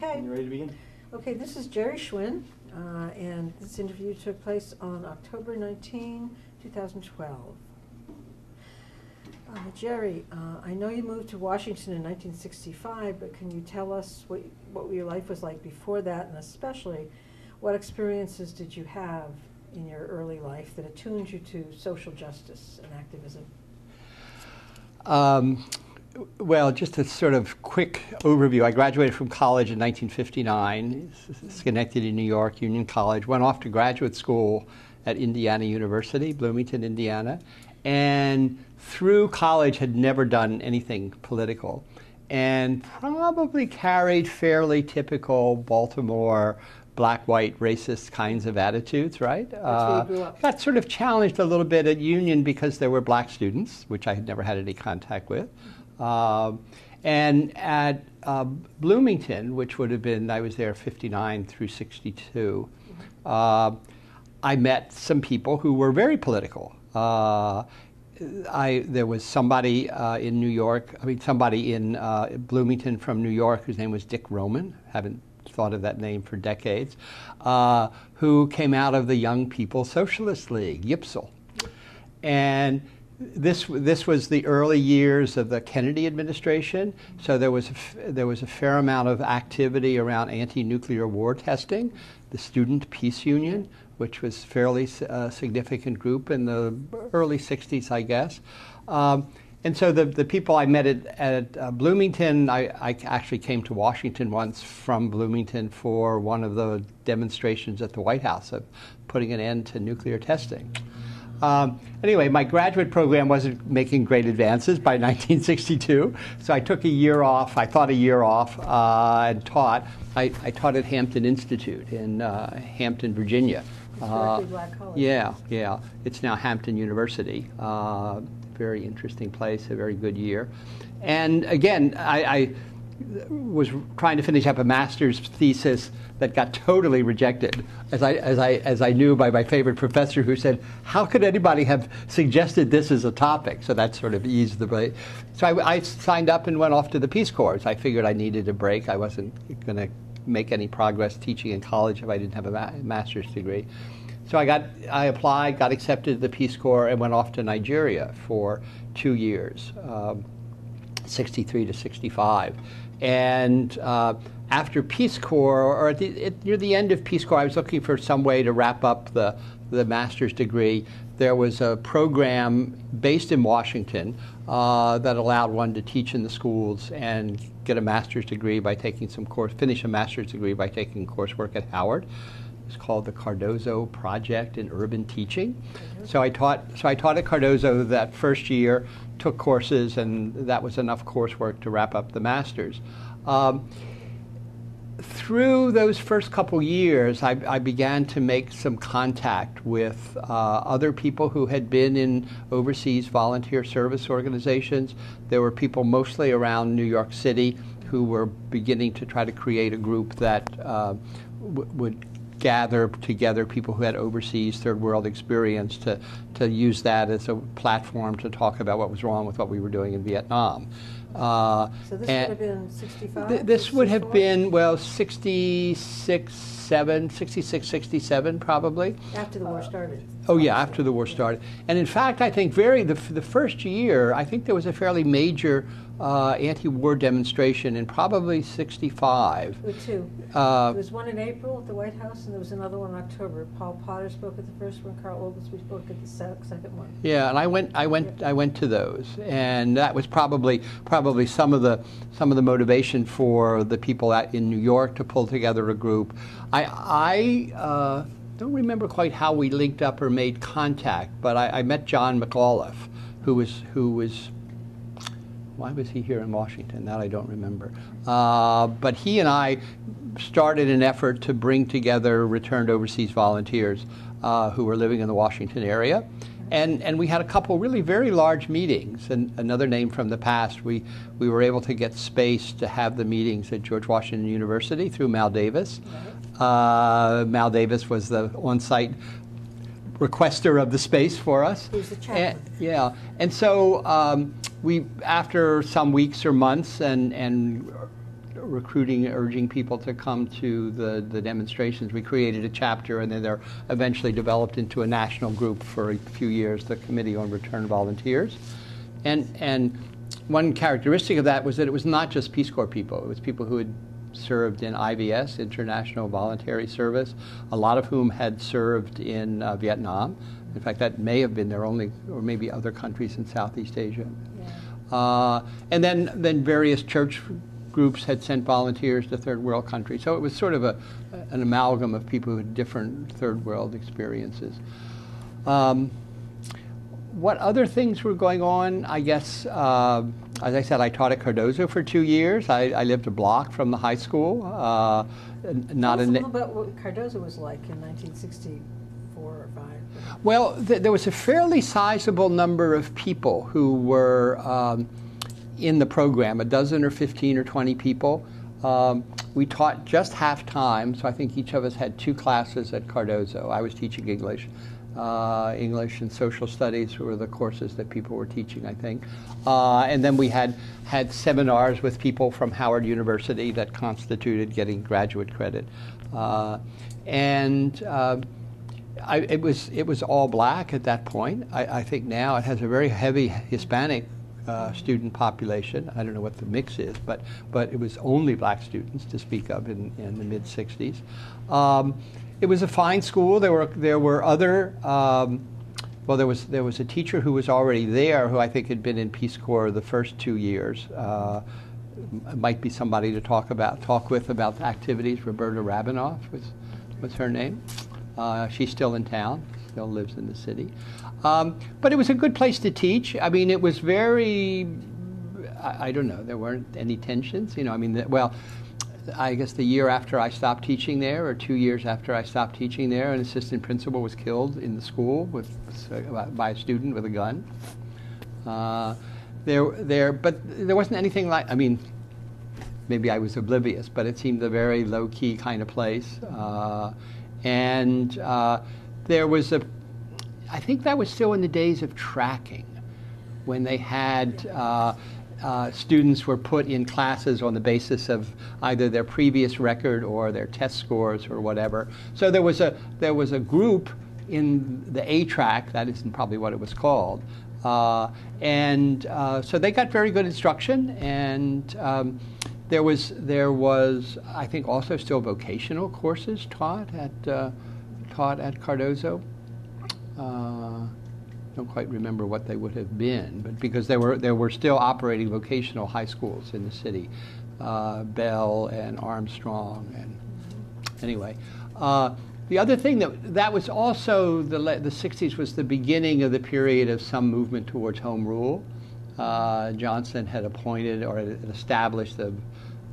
Okay. You ready to begin? Okay, this is Gerry Schwinn, uh, and this interview took place on October 19, 2012. Uh, Gerry, uh, I know you moved to Washington in 1965, but can you tell us what, what your life was like before that, and especially what experiences did you have in your early life that attuned you to social justice and activism? Um, well, just a sort of quick overview. I graduated from college in 1959, Schenectady, New York, Union College. Went off to graduate school at Indiana University, Bloomington, Indiana, and through college had never done anything political, and probably carried fairly typical Baltimore black-white racist kinds of attitudes, right? That's where you uh, grew up. Got sort of challenged a little bit at Union because there were black students, which I had never had any contact with. Um, and at uh, Bloomington, which would have been, I was there 59 through 62, uh, I met some people who were very political. Uh, I, there was somebody uh, in New York, I mean, somebody in uh, Bloomington from New York whose name was Dick Roman, haven't thought of that name for decades, uh, who came out of the Young People Socialist League, YPSL. And this this was the early years of the Kennedy administration, so there was a, there was a fair amount of activity around anti-nuclear war testing. The Student Peace Union, which was fairly uh, significant group in the early '60s, I guess. Um, and so the, the people I met at, at uh, Bloomington, I, I actually came to Washington once from Bloomington for one of the demonstrations at the White House of putting an end to nuclear testing. Um, anyway, my graduate program wasn't making great advances by 1962, so I took a year off. I thought a year off uh, and taught. I, I, taught at Hampton Institute in uh, Hampton, Virginia. College. Yeah, yeah. It's now Hampton University. Uh, very interesting place, a very good year. And again, I, I was trying to finish up a master's thesis that got totally rejected, as I, as, I, as I knew by my favorite professor who said, How could anybody have suggested this as a topic? So that sort of eased the break. So I, I signed up and went off to the Peace Corps. I figured I needed a break. I wasn't going to make any progress teaching in college if I didn't have a ma master's degree. So I got, I applied, got accepted to the Peace Corps, and went off to Nigeria for two years, um, 63 to 65. And uh, after Peace Corps, or at the, at, near the end of Peace Corps, I was looking for some way to wrap up the, the master's degree. There was a program based in Washington uh, that allowed one to teach in the schools and get a master's degree by taking some course, finish a master's degree by taking coursework at Howard. It's called the Cardozo Project in Urban Teaching. So I taught. So I taught at Cardozo that first year, took courses, and that was enough coursework to wrap up the masters. Um, through those first couple years, I, I, began to make some contact with uh, other people who had been in overseas volunteer service organizations. There were people mostly around New York City who were beginning to try to create a group that uh, would gather together people who had overseas third world experience to, to use that as a platform to talk about what was wrong with what we were doing in Vietnam. Uh, so this would have been 65? Th this would have been, well, 66, 7, 66, 67 probably. After the war started. Oh yeah, after the war started. And in fact, I think very the, the first year, I think there was a fairly major uh, anti-war demonstration in probably 65. There were two. Uh, there was one in April at the White House, and there was another one in October. Paul Potter spoke at the first one. Carl Oglesby spoke at the second one. Yeah, and I went, I went, I went to those, and that was probably probably some of the some of the motivation for the people at, in New York to pull together a group. I I. Uh, don't remember quite how we linked up or made contact, but I, I met John McAuliff, who was who was why was he here in Washington? That I don't remember. Uh, but he and I started an effort to bring together returned overseas volunteers uh, who were living in the Washington area. And, and we had a couple really very large meetings. And another name from the past, we, we were able to get space to have the meetings at George Washington University through Mal Davis. Uh, Mal Davis was the on site requester of the space for us. Who's the chaplain. And, yeah. And so um, we, after some weeks or months and, and recruiting, urging people to come to the, the demonstrations. We created a chapter, and then they're eventually developed into a national group for a few years, the Committee on Return Volunteers. And, and one characteristic of that was that it was not just Peace Corps people, it was people who had served in IVS, International Voluntary Service, a lot of whom had served in uh, Vietnam. In fact, that may have been their only, or maybe other countries in Southeast Asia. Yeah. Uh, and then, then various church groups had sent volunteers to third world countries. So it was sort of a, an amalgam of people who had different third world experiences. Um, what other things were going on? I guess, uh, as I said, I taught at Cardozo for two years. I, I lived a block from the high school. Uh, not Tell us a little about what Cardozo was like in 1964 or 5. Well, th- there was a fairly sizable number of people who were um, in the program, a dozen or 15 or 20 people. Um, we taught just half time, so I think each of us had two classes at Cardozo. I was teaching English. Uh, English and social studies were the courses that people were teaching, I think. Uh, and then we had had seminars with people from Howard University that constituted getting graduate credit. Uh, and uh, I, it was it was all black at that point. I, I think now it has a very heavy Hispanic uh, student population. I don't know what the mix is, but but it was only black students to speak of in, in the mid '60s. Um, it was a fine school. There were there were other. Um, well, there was there was a teacher who was already there who I think had been in Peace Corps the first two years. Uh, might be somebody to talk about talk with about the activities. Roberta Rabinoff was was her name. Uh, she's still in town, still lives in the city. Um, but it was a good place to teach. I mean, it was very, I, I don't know, there weren't any tensions. You know, I mean, the, well, I guess the year after I stopped teaching there, or two years after I stopped teaching there, an assistant principal was killed in the school with, by a student with a gun. Uh, there, there, but there wasn't anything like, I mean, maybe I was oblivious, but it seemed a very low key kind of place. Uh, and uh, there was a, I think that was still in the days of tracking when they had uh, students were put in classes on the basis of either their previous record or their test scores or whatever. So there was a there was a group in the A track that isn't probably what it was called, uh, and uh, so they got very good instruction and. Um, there was there was I think also still vocational courses taught at uh, taught at Cardozo. Uh, don't quite remember what they would have been, but because there were there were still operating vocational high schools in the city, uh, Bell and Armstrong, and anyway. Uh, the other thing that that was also the the 60s was the beginning of the period of some movement towards home rule. Uh, Johnson had appointed or had established a,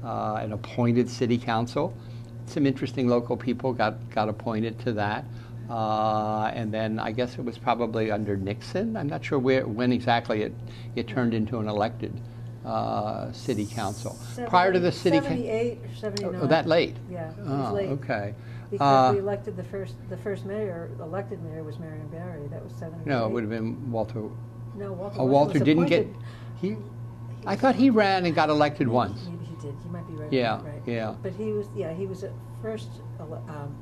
uh, an appointed city council. Some interesting local people got, got appointed to that. Uh, and then I guess it was probably under Nixon. I'm not sure where, when exactly it, it turned into an elected uh, city council. Prior to the city coun- 78 or 79. Oh, that late? Yeah, it was Oh, late. okay. Because Uh, we elected the first, the first mayor, elected mayor was Marion Barry. That was 78. No, it would have been Walter. No, Walter. Oh, Walter didn't get. appointed. He, I thought he ran and got elected once. Maybe he did. He might be right. Yeah, right. yeah. But he was, yeah, he was at first um,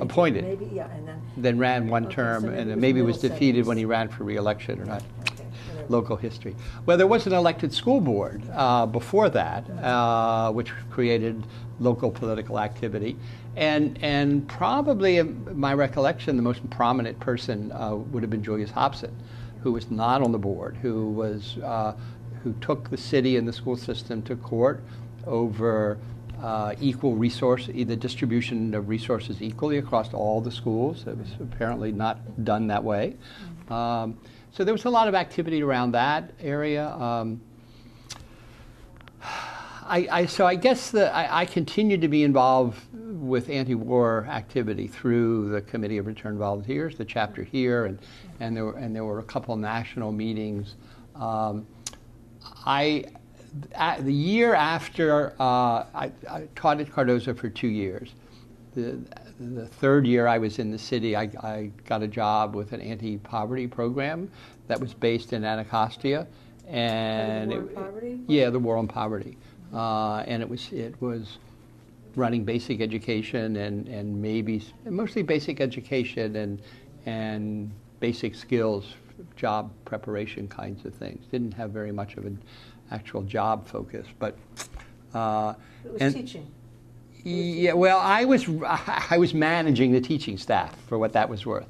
appointed. Appointed. Maybe, yeah, and then. Then ran one Okay, term so maybe and it then was maybe was defeated 70s. when he ran for reelection or not. Okay, whatever. Local history. Well, there was an elected school board uh, before that, uh, which created local political activity. And, and probably, in my recollection, the most prominent person uh, would have been Julius Hobson, who was not on the board, who, was, uh, who took the city and the school system to court over uh, equal resource, the distribution of resources equally across all the schools. It was apparently not done that way. Um, so there was a lot of activity around that area. Um, I, I, so I guess that I, I continued to be involved with anti-war activity through the Committee of Returned Volunteers, the chapter here, and, and, there, were, and there were a couple national meetings. Um, I, the year after, uh, I, I taught at Cardozo for two years. The, the third year I was in the city, I, I got a job with an anti-poverty program that was based in Anacostia. And War it- on Poverty? yeah, the war on poverty. uh, and it was it was running basic education and and maybe mostly basic education and and basic skills, job preparation kinds of things. Didn't have very much of an actual job focus, but. Uh, It was and- teaching. yeah, well, I was I was managing the teaching staff for what that was worth.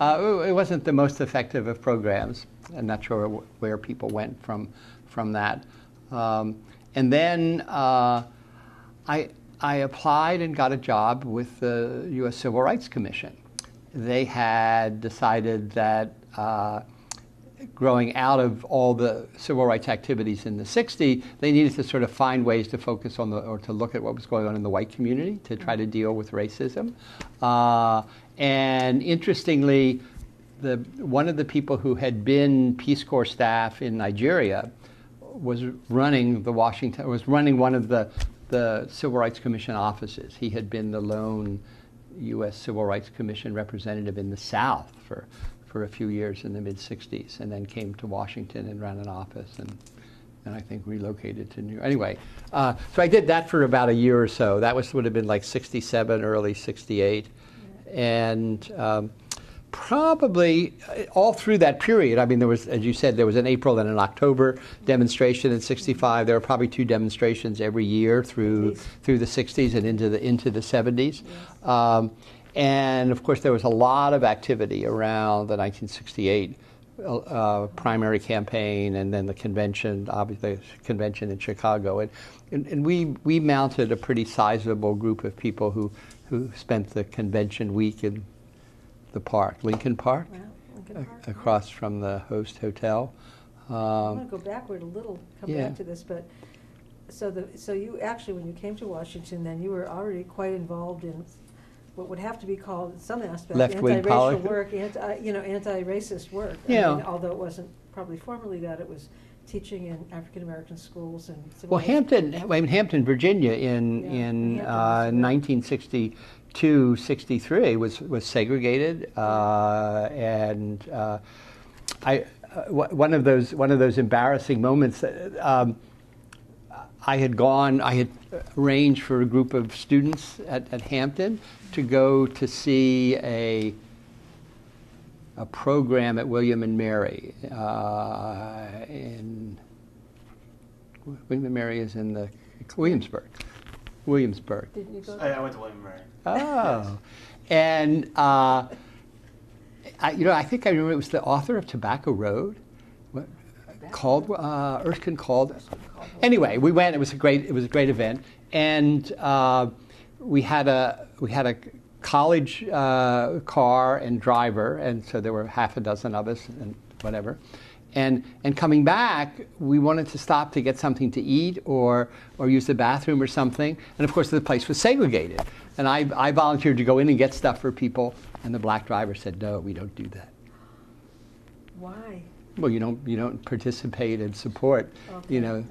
Uh, it wasn't the most effective of programs. I'm not sure where people went from from that. Um, and then uh, I I applied and got a job with the U.S. Civil Rights Commission. They had decided that. Growing out of all the civil rights activities in the 60s, they needed to sort of find ways to focus on the, or to look at what was going on in the white community to try to deal with racism. Uh, and interestingly, the, one of the people who had been Peace Corps staff in Nigeria was running the Washington, was running one of the, the Civil Rights Commission offices. He had been the lone U.S. Civil Rights Commission representative in the South for, for a few years in the mid 60s, and then came to Washington and ran an office, and, and I think relocated to New York. Anyway, uh, so I did that for about a year or so. That was would have been like 67, early 68, and um, probably uh, all through that period. I mean, there was, as you said, there was an April and an October demonstration in '65. There were probably two demonstrations every year through through the '60s and into the into the '70s. Um, and of course, there was a lot of activity around the 1968 uh, primary campaign and then the convention, obviously, the convention in Chicago. And, and, and we, we mounted a pretty sizable group of people who, who spent the convention week in the park, Lincoln Park, Wow, Lincoln Park. across from the host hotel. I Um, want to go backward a little, come yeah. back to this, but, so the, so you, actually, when you came to Washington, then you were already quite involved in what would have to be called, in some aspect, Left-wing anti-racial politics? work, anti, you know, anti-racist work. I Yeah. mean, Although it wasn't probably formally that, it was teaching in African-American schools and civil Well, rights- Hampton, I mean, Hampton, Virginia, in Yeah, in Hampton uh, was a- 1962, 63 was was segregated, uh, and uh, I uh, w- one of those one of those embarrassing moments. uh, Um, I had gone, I had arranged for a group of students at, at Hampton to go to see a a program at William and Mary uh, in William and Mary is in the Williamsburg, Williamsburg. Didn't you go? I, I went to William Mary. Oh, and uh, I, you know, I think I remember it was the author of Tobacco Road, what, called uh, Erskine Caldwell. Anyway, we went. It was a great. It was a great event, and uh, we had a we had a college uh, car and driver, and so there were half a dozen of us and whatever. And, and coming back, we wanted to stop to get something to eat or, or use the bathroom or something. And of course, the place was segregated. And I, I volunteered to go in and get stuff for people, and the black driver said, No, we don't do that. Why? Well, you don't, you don't participate and support, you know,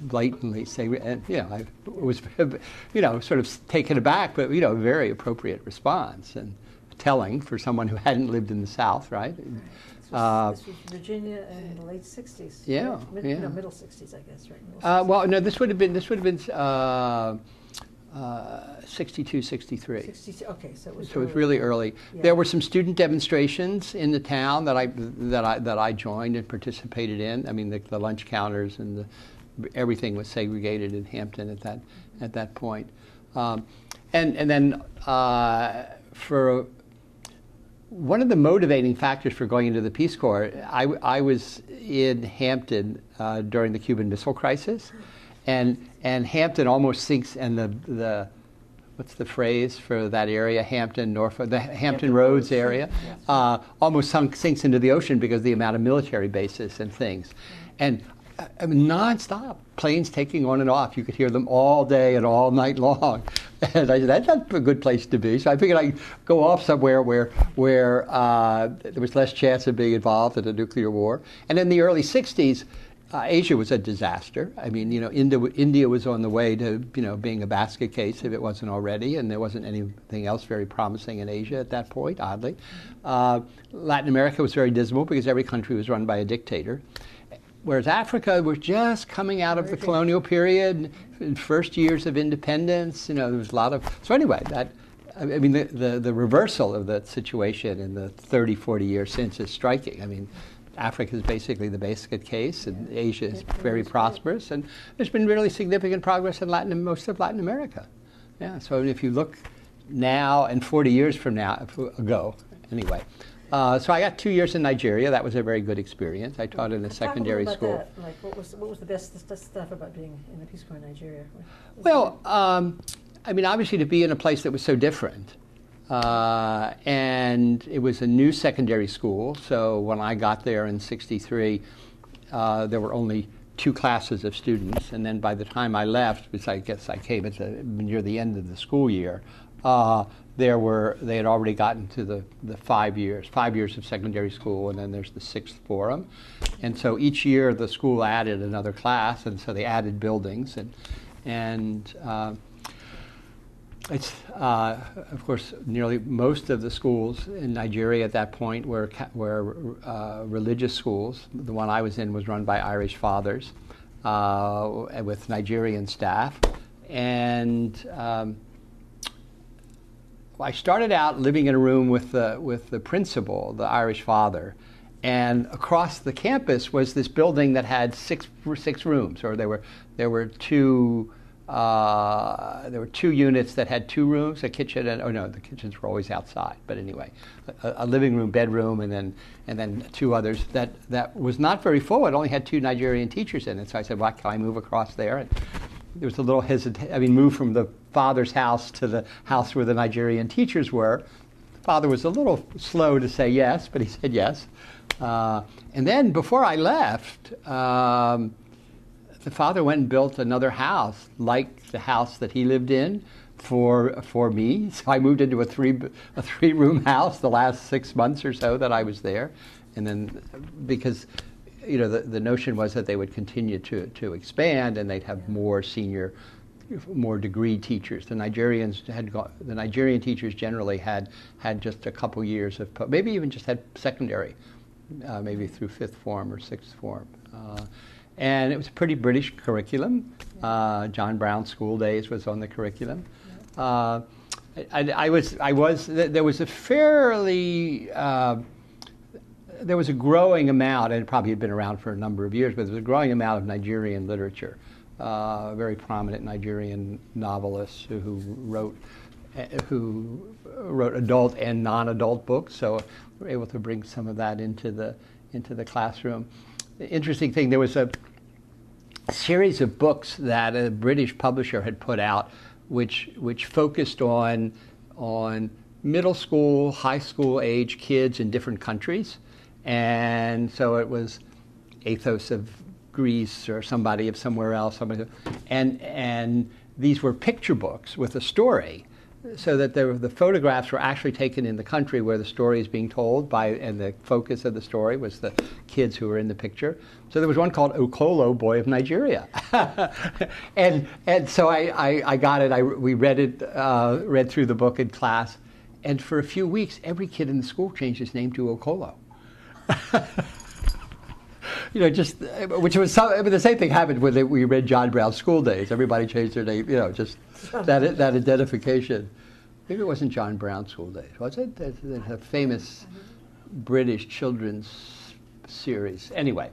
blatantly say, and, you know, I was, you know, sort of taken aback, but, you know, a very appropriate response and telling for someone who hadn't lived in the South, right? This Uh, this was Virginia in the late sixties. Yeah, Mid, yeah. No, middle sixties, I guess, right? Uh, well, no, this would have been, this would have been uh, uh, 62, 63. 60 okay, so it was. So it was really early. Yeah. There were some student demonstrations in the town that I that I that I joined and participated in. I mean, the, the lunch counters and the, everything was segregated in Hampton at that at that point. Um, and and then uh, for one of the motivating factors for going into the Peace Corps, I, I was in Hampton uh, during the Cuban Missile Crisis, and and Hampton almost sinks, and the the what's the phrase for that area, Hampton, Norfolk, the Hampton, Hampton Roads, Roads. area, Yes. uh, almost sunk, sinks into the ocean because of the amount of military bases and things, and. uh, I mean, nonstop planes taking on and off. You could hear them all day and all night long. And I said, that's not a good place to be. So I figured I'd go off somewhere where where uh, there was less chance of being involved in a nuclear war. And in the early '60s, uh, Asia was a disaster. I mean, you know, India, India was on the way to, you know, being a basket case if it wasn't already, and there wasn't anything else very promising in Asia at that point, oddly. Uh, Latin America was very dismal because every country was run by a dictator. whereas Africa was just coming out of the colonial period, first years of independence. You know, there was a lot of. So anyway, that. I I mean, the, the, the reversal of that situation in the 30, 40 years since is striking. I mean, Africa is basically the basic case, and Asia is really very prosperous, and there's been really significant progress in Latin, most of Latin America. Yeah, so if you look now and 40 years from now ago, anyway. Uh, so I got two years in Nigeria. That was a very good experience. I taught in a secondary school. that. Like, what was, what was the best st- stuff about being in the Peace Corps in Nigeria? Was Well, um, I mean, obviously to be in a place that was so different. Uh, and it was a new secondary school. So when I got there in 63, uh, there were only two classes of students. And then by the time I left, which I guess I came at the, near the end of the school year, uh, there were, they had already gotten to the, the five years, five years of secondary school, and then there's the sixth form. And so each year the school added another class, and so they added buildings. And, and uh, it's, uh, of course, nearly most of the schools in Nigeria at that point were, were uh, religious schools. The one I was in was run by Irish fathers uh, with Nigerian staff. And um, I started out living in a room with the, with the principal, the Irish father. And across the campus was this building that had six, six rooms, or there were, there were two. Uh, there were two units that had two rooms, a kitchen, and oh no, the kitchens were always outside. But anyway, a, a living room, bedroom, and then and then two others. That that was not very full. It only had two Nigerian teachers in it. So I said, "Why can I move across there?" And there was a little hesitation. I mean, move from the father's house to the house where the Nigerian teachers were. The father was a little slow to say yes, but he said yes. Uh, and then before I left. Um, the father went and built another house like the house that he lived in for for me. So I moved into a three a three room house the last six months or so that I was there, and then because you know the, the notion was that they would continue to to expand and they'd have more senior more degree teachers. The Nigerians had got, the Nigerian teachers generally had had just a couple years of maybe even just had secondary, uh, maybe through fifth form or sixth form. Uh, and it was a pretty British curriculum. Uh, John Brown School Days was on the curriculum. Uh, I, I was, I was, there was a fairly, uh, there was a growing amount, and it probably had been around for a number of years, but there was a growing amount of Nigerian literature. Uh, very prominent Nigerian novelists who, who wrote, uh, who wrote adult and non-adult books. So we were able to bring some of that into the into the classroom. Interesting thing, there was a series of books that a British publisher had put out, which which focused on on middle school, high school age kids in different countries, and so it was Athos of Greece or somebody of somewhere else, somebody, and and these were picture books with a story, so that were- the photographs were actually taken in the country where the story is being told by, and the focus of the story was the kids who were in the picture. So there was one called Okolo, Boy of Nigeria, and and so I, I, I got it. I we read it, uh, read through the book in class, and for a few weeks, every kid in the school changed his name to Okolo. you know, just which was some, I mean, the same thing happened when we read John Brown's School Days. Everybody changed their name, you know, just that that identification. Maybe it wasn't John Brown's School Days, was it? There's a famous British children's series. Anyway,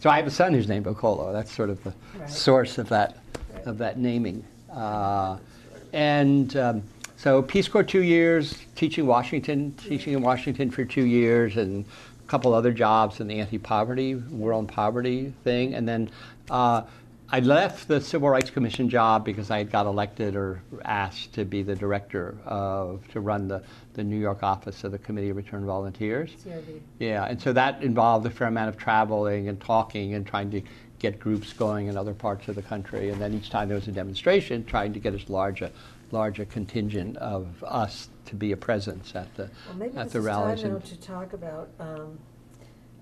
so I have a son who's named Okolo. That's sort of the Right. source of that Right. of that naming. Uh, and um, so Peace Corps two years, teaching Washington, teaching in Washington for two years, and couple other jobs in the anti-poverty, world poverty thing, and then uh, I left the Civil Rights Commission job because I had got elected or asked to be the director of to run the, the New York office of the Committee of Return Volunteers. CRV. Yeah, and so that involved a fair amount of traveling and talking and trying to get groups going in other parts of the country. And then each time there was a demonstration, trying to get as large a, large a contingent of us to be a presence at the, Well, maybe at the is time rallies. now to talk about, um,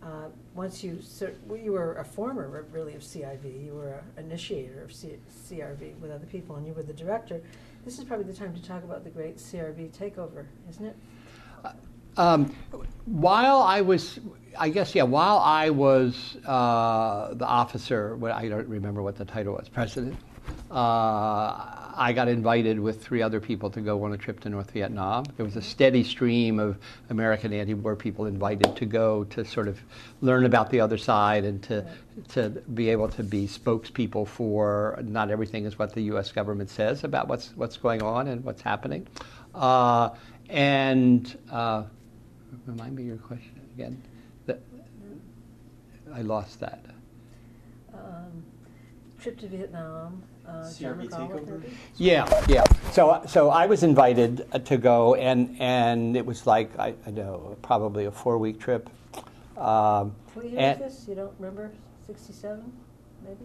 uh, once you, well, you were a former really of CIV, you were an initiator of C- CRV with other people, and you were the director. This is probably the time to talk about the great CRV takeover, isn't it? Um, while I was, I guess, yeah, while I was uh, the officer, what I don't remember what the title was, president, uh, I got invited with three other people to go on a trip to North Vietnam. There was a steady stream of American anti-war people invited to go to sort of learn about the other side and to to be able to be spokespeople for not everything is what the U.S. government says about what's what's going on and what's happening. Uh, and uh, remind me your question again. The, I lost that. Um, Trip to Vietnam, uh, CRV takeover? Yeah, yeah. So, so I was invited uh, to go, and and it was like I, I know probably a four week trip. Um, What year and was this? You don't remember? Sixty-seven, maybe?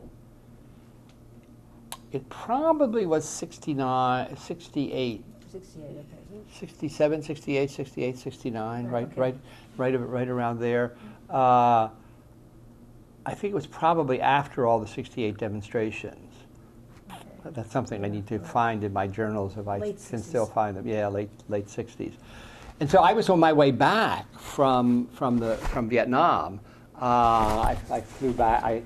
it probably was 69, 68, Sixty-eight, okay. 67, 68, 68, 69, Right, right, okay. right, right, right around there. Uh, I think it was probably after all the 68 demonstrations. That's something I need to find in my journals if I Late can still find them. Yeah, late late 60s. And so I was on my way back from from the from Vietnam. Uh, I, I flew back. I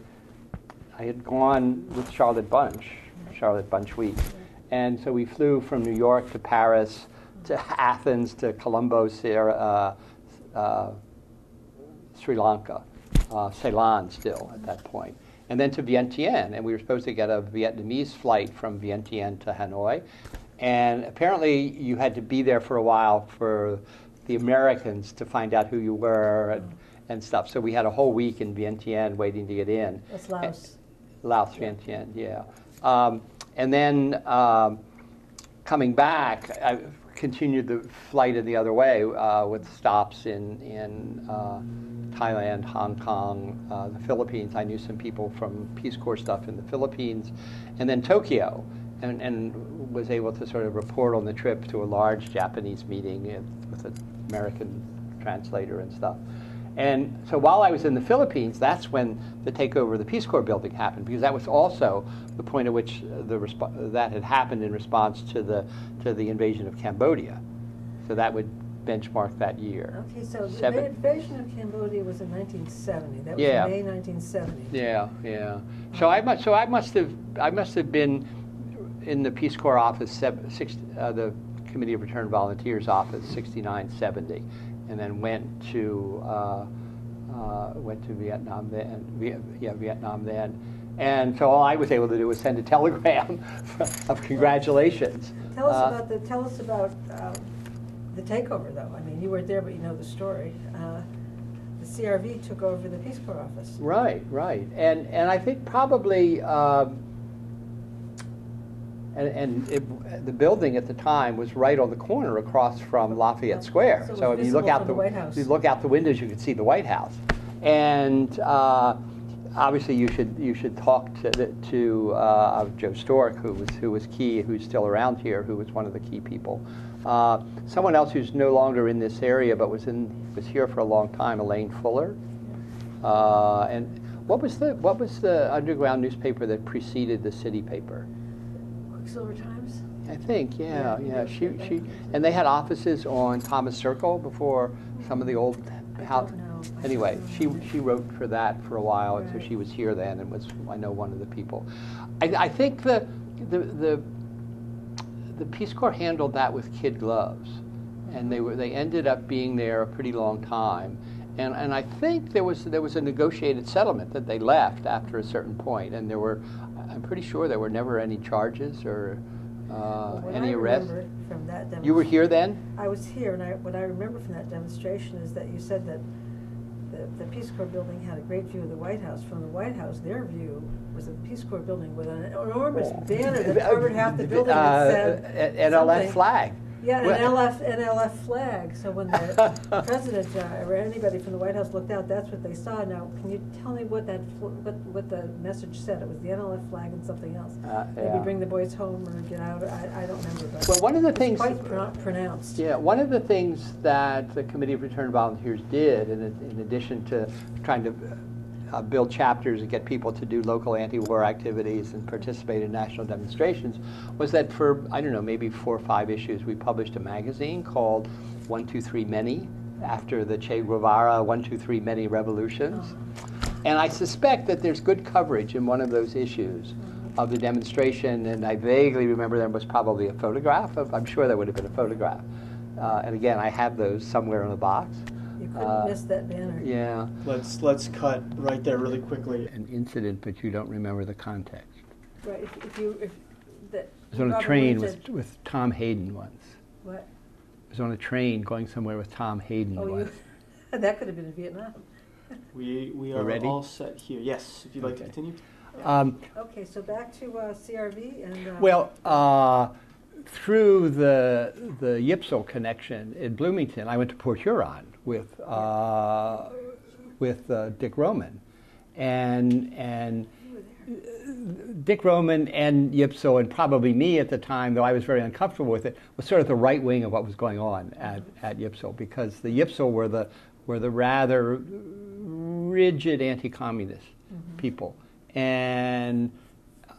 I had gone with Charlotte Bunch, Charlotte Bunch Weeks, and so we flew from New York to Paris to Athens to Colombo, Sierra, uh, uh, Sri Lanka, uh, Ceylon still at that point, and then to Vientiane. And we were supposed to get a Vietnamese flight from Vientiane to Hanoi. And apparently, you had to be there for a while for the Americans to find out who you were and, and stuff. So we had a whole week in Vientiane waiting to get in. That's Laos. Laos, Vientiane, yeah. Um, and then um, coming back, I continued the flight in the other way uh, with stops in, in uh, Thailand, Hong Kong, uh, the Philippines. I knew some people from Peace Corps stuff in the Philippines, and then Tokyo, and, and was able to sort of report on the trip to a large Japanese meeting with an American translator and stuff. And so while I was in the Philippines, that's when the takeover of the Peace Corps building happened, because that was also the point at which the that had happened in response to the to the invasion of Cambodia. So that would benchmark that year. Okay, so the invasion of Cambodia was in nineteen seventy. That was Yeah. May nineteen seventy. Yeah, yeah. So I must so I must have I must have been in the Peace Corps office, sev- six, uh, the Committee of Return Volunteers office, 69, 70, and then went to uh, uh, went to Vietnam then. Viet, yeah, Vietnam then. And so all I was able to do was send a telegram of congratulations. Tell us Uh, about the, tell us about um, the takeover, though. I mean, you weren't there, but you know the story. Uh, The CRV took over the Peace Corps office. Right, right, and and I think probably, um, and, and it, the building at the time was right on the corner across from Lafayette Square. So So if you look out the, the White House. you look out the windows, you could see the White House, and uh, obviously you should you should talk to to uh, Joe Stork, who was who was key, who's still around here, who was one of the key people. Uh, someone else who's no longer in this area, but was in was here for a long time, Elaine Fuller. Uh, and what was the what was the underground newspaper that preceded the city paper? Quicksilver Times? I think, yeah, Yeah, yeah. She she and they had offices on Thomas Circle before some of the old house. don't know. I Anyway, she she wrote for that for a while, and so she was here then, and was I know one of the people. I, I think the the the the Peace Corps handled that with kid gloves, and they were they ended up being there a pretty long time. And, and I think there was there was a negotiated settlement that they left after a certain point, and there were I'm pretty sure there were never any charges or uh, Well, any I arrests. From that You were here then? I was here, and I, what I remember from that demonstration is that you said that the, the Peace Corps building had a great view of the White House. From the White House, their view was the Peace Corps building with an enormous banner that covered half the building that Uh, said a- NLF something. flag. Yeah, an LF, NLF flag, so when the president uh, or anybody from the White House looked out, that's what they saw. Now, can you tell me what that, fl- what, what the message said? It was the NLF flag and something else. Uh, Maybe yeah. bring the boys home or get out, I, I don't remember, but. Well, one of the it's things- Quite pro- pronounced. Yeah, one of the things that the Committee of Return Volunteers did, in, in addition to trying to uh, build chapters and get people to do local anti-war activities and participate in national demonstrations, was that for, I don't know, maybe four or five issues, we published a magazine called One, Two, Three, Many, after the Che Guevara one, two, three, many revolutions. And I suspect that there's good coverage in one of those issues of the demonstration, and I vaguely remember there was probably a photograph of, I'm sure there would have been a photograph. Uh, and again, I have those somewhere in the box. You couldn't Uh, miss that banner. Yeah. Let's, let's cut right there really quickly. An incident, but you don't remember the context. Right, if, if you, if, that. I was on a train with, said- with Tom Hayden once. What? I was on a train going somewhere with Tom Hayden Oh, you, that could have been in Vietnam. We, we We're are ready? all set here. Yes, if you'd like to Okay. continue. Um, Okay, so back to uh, CRV and. uh, Well, uh, through the the Yipsel connection in Bloomington, I went to Port Huron with uh, with uh, Dick Roman, and and you were there. Dick Roman and Yipsel and probably me at the time, though I was very uncomfortable with it, was sort of the right wing of what was going on at, at Yipsel because the Yipsel were the were the rather rigid anti-communist people, and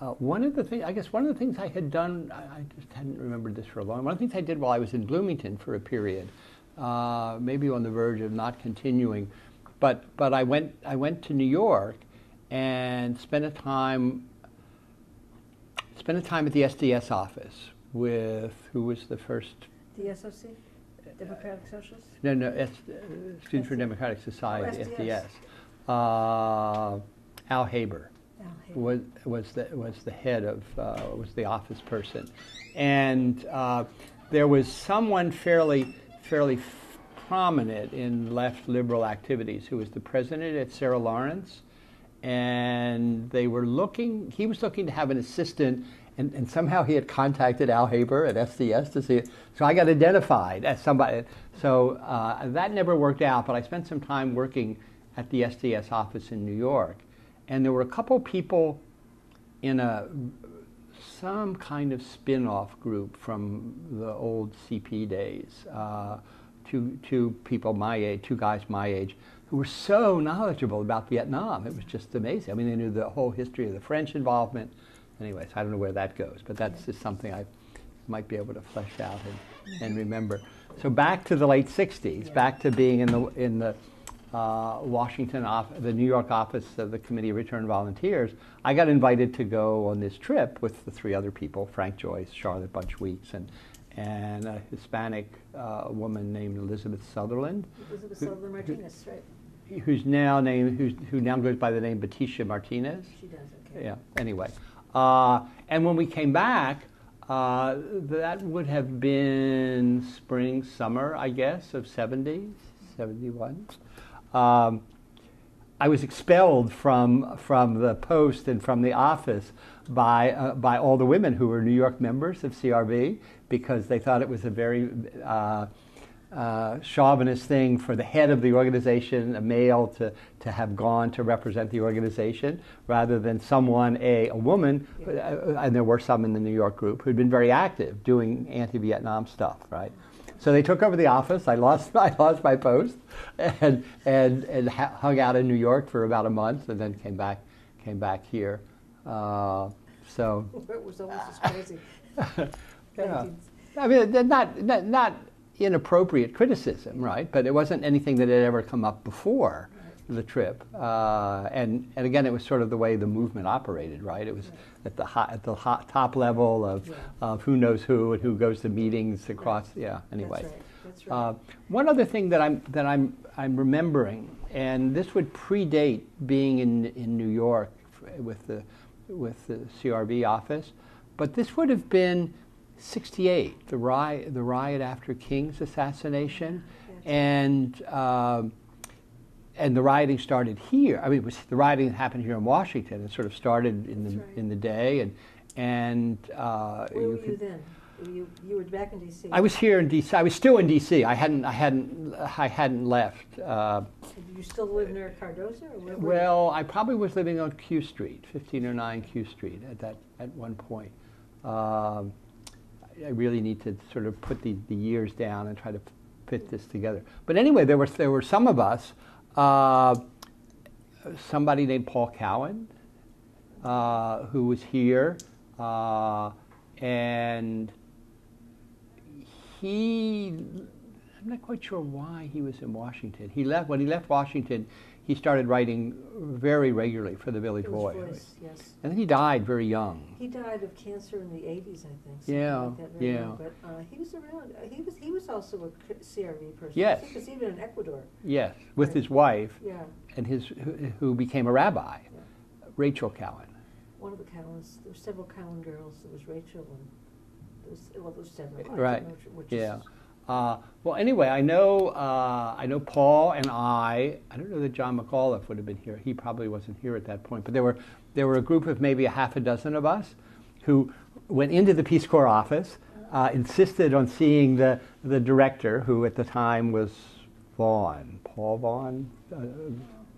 uh, one of the things I guess one of the things I had done I, I just hadn't remembered this for a long. One of the things I did while I was in Bloomington for a period, uh, maybe on the verge of not continuing, but but I went I went to New York and spent a time spent a time at the SDS office with who was the first The SOC, Democratic Socialists? no no S, uh, Students for Democratic Society SDS. SDS uh, Al Haber. Was was the was the head of uh, was the office person, and uh, there was someone fairly fairly prominent in left liberal activities who was the president at Sarah Lawrence, and they were looking. He was looking to have an assistant. And, and somehow he had contacted Al Haber at SDS to see it. So I got identified as somebody. So uh, that never worked out, but I spent some time working at the SDS office in New York and there were a couple people in a some kind of spin-off group from the old CP days. Uh, two two people my age, two guys my age, who were so knowledgeable about Vietnam. It was just amazing. I mean, they knew the whole history of the French involvement. Anyways, I don't know where that goes, but that's just something I might be able to flesh out and, and remember. So back to the late '60s, back to being in the in the uh, Washington, off, the New York office of the Committee of Return Volunteers, I got invited to go on this trip with the three other people, Frank Joyce, Charlotte Bunch Weeks, and, and a Hispanic uh, woman named Elizabeth Sutherland, Elizabeth Sutherland Martinez, right? who's now named, who's, who now goes by the name Betita Martinez. She does, okay. Yeah, anyway. Uh, and when we came back, uh, that would have been spring, summer, I guess, of 70, 71. Um, I was expelled from, from the post and from the office by, uh, by all the women who were New York members of CRV because they thought it was a very uh, uh, chauvinist thing for the head of the organization, a male, to, to have gone to represent the organization rather than someone, a, a woman, uh, and there were some in the New York group who'd been very active doing anti Vietnam stuff, right? So they took over the office. I lost, I lost my post, and and and hung out in New York for about a month, and then came back, came back here. Uh, so It was almost as crazy. yeah. I mean, not, not not inappropriate criticism, right? But it wasn't anything that had ever come up before the trip. Uh, and and again, it was sort of the way the movement operated, right? It was at the hot, at the hot, top level of, Yeah. of who knows who and who goes to meetings across. Yeah. Anyway. That's right, that's right. Uh, one other thing that I'm that I'm I'm remembering, and this would predate being in in New York with the with the CRV office, but this would have been 68, the riot the riot after King's assassination, That's and. Um, and the rioting started here. I mean, was the rioting happened here in Washington. It sort of started in the right. in the day, and and uh, Where were you could- then? You, you were back in DC? I was here in DC. I was still in DC. I hadn't, I hadn't, I hadn't left. Uh, Did you still live near Cardozo? You? well, I probably was living on Q Street, 1509 Q Street, at that at one point. Um, I I really need to sort of put the, the years down and try to fit this together. But anyway, there was there were some of us. Uh, somebody named Paul Cowan, uh, who was here, uh, and he I'm not quite sure why he was in Washington. He left when he left Washington. He started writing very regularly for the Village Voice, Voice, yes. and then he died very young. He died of cancer in the eighties, I think. Yeah, like that, yeah. young, But, uh, he was around, uh, he was, he was also a CRV person. Yes. He was even in Ecuador, Yes, with Right. his wife yeah. and his who, who became a rabbi, Rachel Cowan. One of the Cowans, there were several Cowan girls, there was Rachel and, there was, well, there was several. Right, know which- which is- Yeah. Uh, well, anyway, I know uh, I know Paul and I. I don't know that John McAuliff would have been here. He probably wasn't here at that point. But there were there were a group of maybe a half a dozen of us who went into the Peace Corps office, uh, insisted on seeing the the director, who at the time was Vaughn, Paul Vaughn. Uh,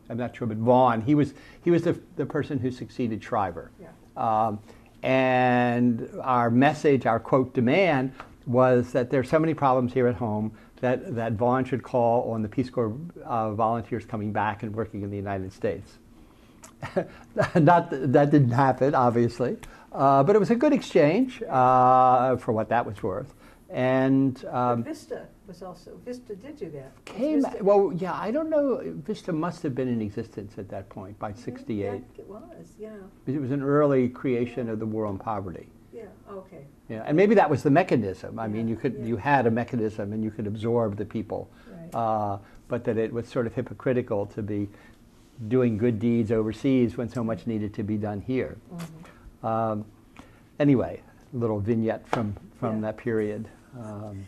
I'm not sure, but Vaughn. He was he was the the person who succeeded Shriver. Yeah. Um, and our message, our quote demand, was that there's so many problems here at home that, that Vaughn should call on the Peace Corps uh, volunteers coming back and working in the United States. Not th- that didn't happen, obviously, uh, but it was a good exchange uh, for what that was worth. And um, Vista was also, Vista did do that. Was came Vista- well, yeah. I don't know. Vista must have been in existence at that point by Yeah, '68. It was, yeah, It was an early creation of the War on Poverty. Yeah, okay, Yeah, and maybe that was the mechanism. I mean, you could yeah. you had a mechanism and you could absorb the people, right. uh, but that it was sort of hypocritical to be doing good deeds overseas when so much needed to be done here. Mhm. Um, anyway, little vignette from from Yeah. that period. Um,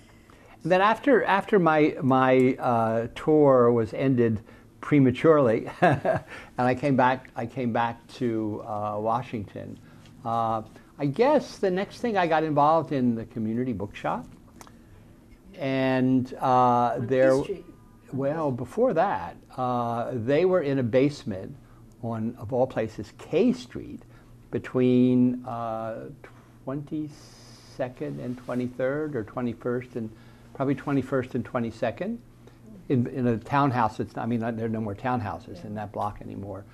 and then after after my my uh, tour was ended prematurely, and I came back I came back to uh, Washington. Uh, I guess the next thing I got involved in the community bookshop, and uh, there. Well, before that, uh, they were in a basement on, of all places, K Street, between uh, 22nd and 23rd, or 21st and probably 21st and 22nd, in, in a townhouse. It's I mean, there are no more townhouses in that block anymore.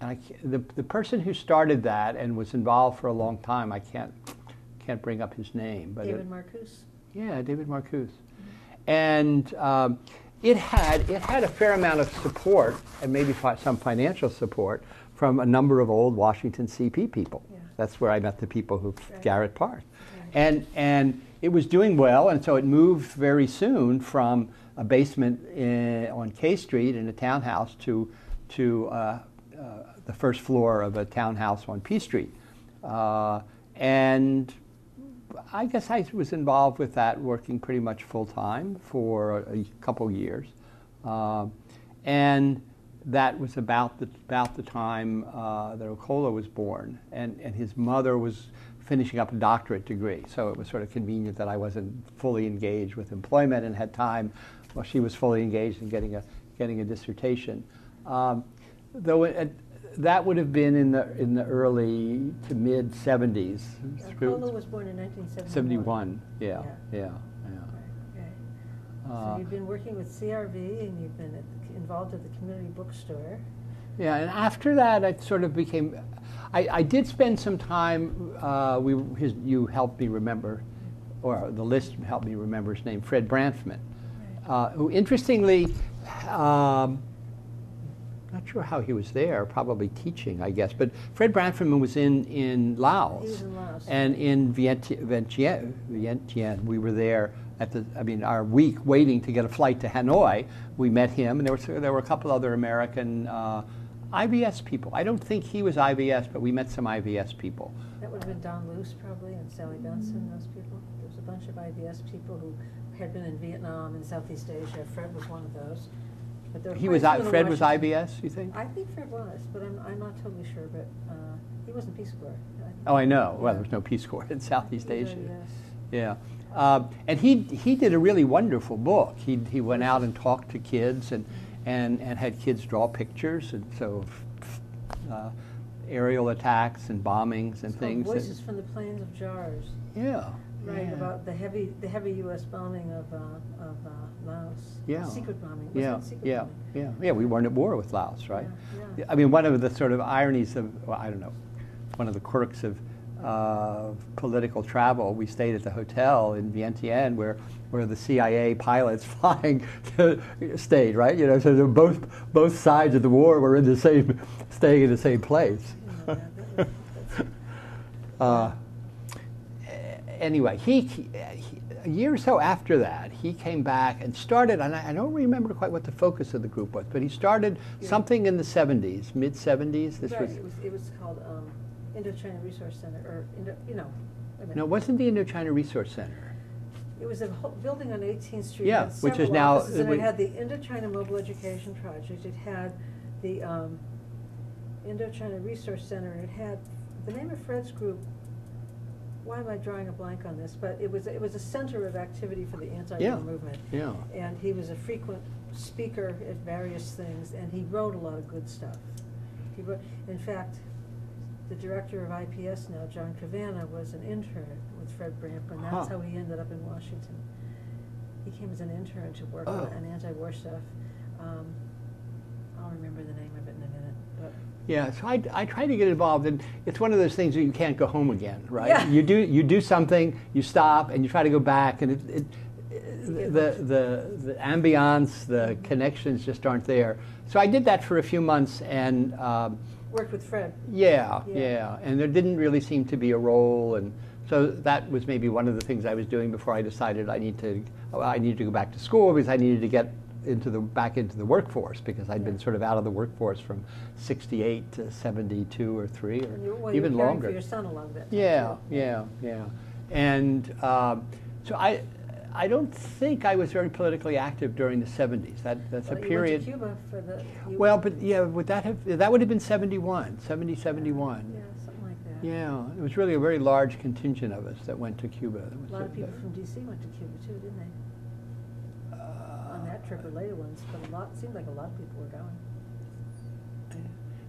And I, the, the person who started that and was involved for a long time, I can't can't bring up his name, but it- David Marcus. yeah, David Marcuse. And um, it had it had a fair amount of support and maybe fi- some financial support from a number of old Washington CP people. Yeah. That's where I met the people who Right. Garrett Park. Right. And and it was doing well, and so it moved very soon from a basement in, on K Street in a townhouse to to uh, the first floor of a townhouse on P Street. Uh, and I guess I was involved with that, working pretty much full time for a, couple years, Um and that was about the about the time uh, that Okola was born, and and his mother was finishing up a doctorate degree, so it was sort of convenient that I wasn't fully engaged with employment and had time while she was fully engaged in getting a getting a dissertation. Um, though it, that would have been in the in the early to mid 70s. Cola was born in 1971. 71, yeah, Yeah. yeah, yeah. Right, okay. So Uh, you've been working with CRV and you've been at the, involved at the community bookstore. Yeah, and after that, I sort of became. I, I did spend some time. Uh, we his, you helped me remember, or the list helped me remember his name, Fred Branfman, uh, who interestingly, um, not sure how he was there. Probably teaching, I guess. But Fred Branfman was in in Laos. He was in Laos. And in Vienti- Vientiane, Vientiane, we were there at the, I mean, our week waiting to get a flight to Hanoi. We met him, and there were, there were a couple other American uh, IVS people. I don't think he was IVS, but we met some IVS people. That would have been Don Luce probably and Sally Benson, those people. There was a bunch of IVS people who had been in Vietnam and Southeast Asia. Fred was one of those. But there He was, I- Fred was IVS, you think? I think Fred was, but I'm, I'm not totally sure, but, uh, he wasn't Peace Corps. I- Oh, I know. Well, there was no Peace Corps in Southeast He was Asia. IVS. Yeah. Um, and he, he did a really wonderful book. He, he went out and talked to kids and, and, and had kids draw pictures. And so uh, aerial attacks and bombings and It's called things. that- Voices from the Plains of Jars. yeah. Right, yeah. about the heavy, the heavy U.S. bombing of, uh, of uh, Laos. Yeah. Secret bombing. Yeah, secret yeah, bombing? yeah, yeah. We weren't at war with Laos, right? Yeah, yeah. I mean, one of the sort of ironies of, well, I don't know, one of the quirks of, uh, political travel. We stayed at the hotel in Vientiane where, where the CIA pilots flying stayed, right? You know, so both, both sides of the war were in the same, staying in the same place. Uh, anyway, he, he, a year or so after that, he came back and started, and I, I don't remember quite what the focus of the group was, but he started Yeah. something in the 70s, mid 70s. This Right, was, it was, it was called um, Indochina Resource Center, or, Indo- you know. wait a minute. no, it wasn't the Indochina Resource Center. It was a whole building on 18th Street. Yeah, which is now- offices, And we- it had the Indochina Mobile Education Project, it had the um, Indochina Resource Center, and it had, the name of Fred's group, why am I drawing a blank on this? But it was, it was a center of activity for the anti-war movement. Yeah. And he was a frequent speaker at various things, and he wrote a lot of good stuff. He wrote, in fact, the director of IPS now, John Cavanagh, was an intern with Fred Branfman. Huh. That's how he ended up in Washington. He came as an intern to work on Oh. an anti-war stuff. Um, I'll remember the name of it in a minute. Yeah, so I, I try to get involved, and it's one of those things that you can't go home again, right? Yeah. You do you do something, you stop, and you try to go back, and it, it, the, the the ambiance, the connections just aren't there. So I did that for a few months, and um, Worked with Fred. yeah, Yeah. yeah, and there didn't really seem to be a role, and so that was maybe one of the things I was doing before I decided I need to I needed to go back to school because I needed to get into the back into the workforce because I'd been sort of out of the workforce from 68 to 72 or 3 or you, well, you even longer. for your son along that time. Yeah, yeah, yeah. And um, so I, I don't think I was very politically active during the 70s. That, that's Well, a you period. went to Cuba for the. you- Well, but yeah, would that have, that would have been 71, 70, 71. Yeah, something like that. Yeah, it was really a very large contingent of us that went to Cuba. A lot of a- people from DC went to Cuba too, didn't they? On that trip or ones, but a lot, seemed like a lot of people were going.